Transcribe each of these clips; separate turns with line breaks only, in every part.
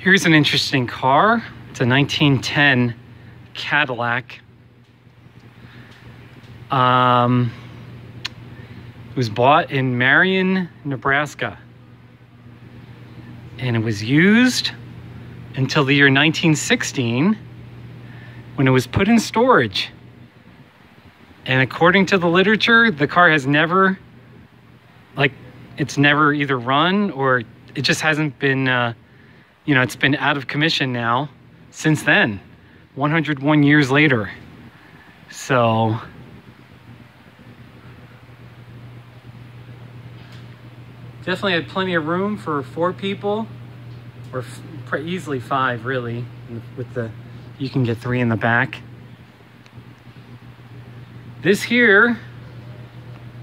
Here's an interesting car. It's a 1910 Cadillac. Um, it was bought in Marion, Nebraska. And it was used until the year 1916 when it was put in storage. And according to the literature, the car has never, like, it's never either run or it just hasn't been, uh, you know, it's been out of commission now since then, 101 years later. So, definitely had plenty of room for four people or easily five really with the you can get three in the back this here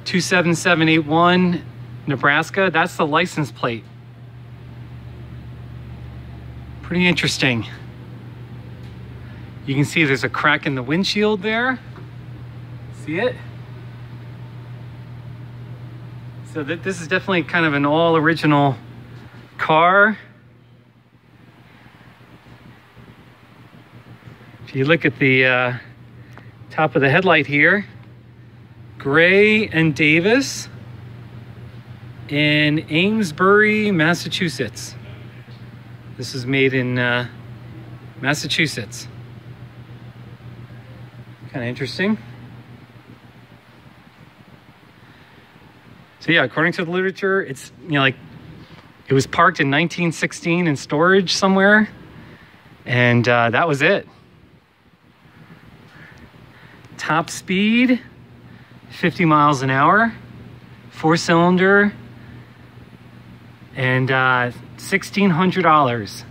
27781 Nebraska that's the license plate pretty interesting you can see there's a crack in the windshield there see it so th this is definitely kind of an all original car. If you look at the uh, top of the headlight here, Gray and Davis in Amesbury, Massachusetts. This is made in uh, Massachusetts. Kind of interesting. So yeah, according to the literature, it's, you know, like it was parked in 1916 in storage somewhere. And uh, that was it. Top speed, 50 miles an hour, four cylinder, and uh, $1,600.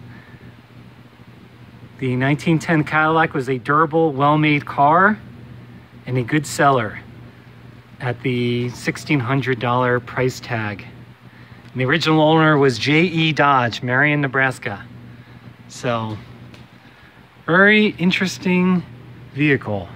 The 1910 Cadillac was a durable, well-made car and a good seller at the $1,600 price tag. And the original owner was J.E. Dodge, Marion, Nebraska. So, very interesting vehicle.